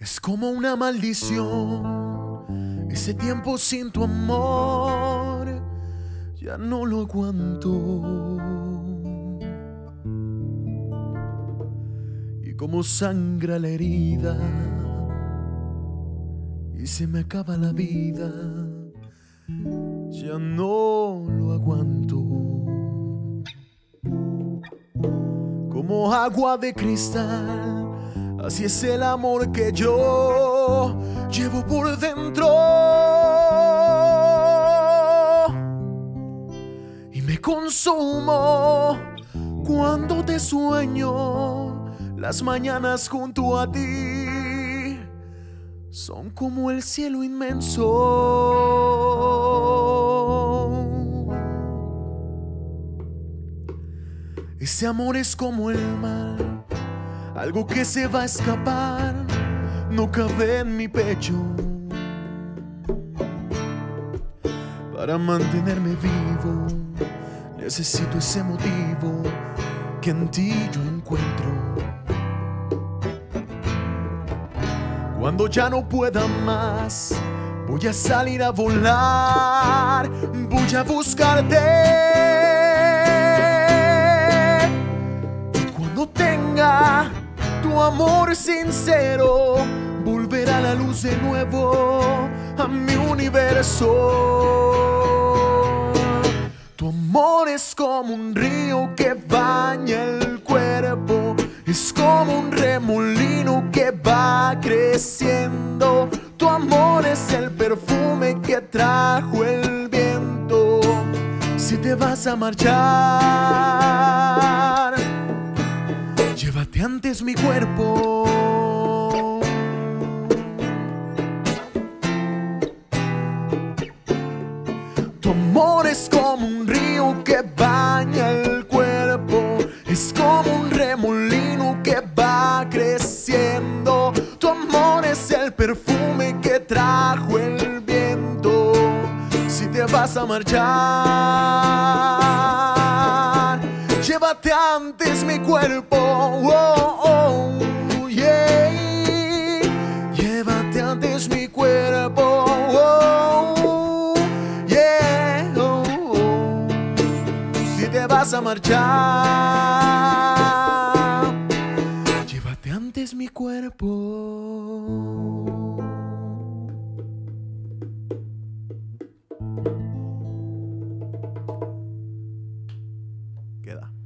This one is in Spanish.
Es como una maldición. Ese tiempo sin tu amor ya no lo aguanto. Y como sangra la herida y se me acaba la vida, ya no lo aguanto. Como agua de cristal Así es el amor que yo llevo por dentro. Y me consumo cuando te sueño. Las mañanas junto a ti son como el cielo inmenso. Ese amor es como el mar algo que se va a escapar, no cabe en mi pecho. Para mantenerme vivo, necesito ese motivo que en ti yo encuentro. Cuando ya no pueda más, voy a salir a volar, voy a buscarte. Amor sincero volverá la luz de nuevo a mi universo. Tu amor es como un río que baña el cuerpo, es como un remolino que va creciendo. Tu amor es el perfume que trajo el viento. Si te vas a marchar Antes mi cuerpo. Tu amor es como un río que baña el cuerpo. Es como un remolino que va creciendo. Tu amor es el perfume que trajo el viento. Si te vas a marchar Llévate antes mi cuerpo. Oh, oh, yeah. Llévate antes mi cuerpo. Oh, yeah. Oh, oh. Si te vas a marchar, llévate antes mi cuerpo. queda.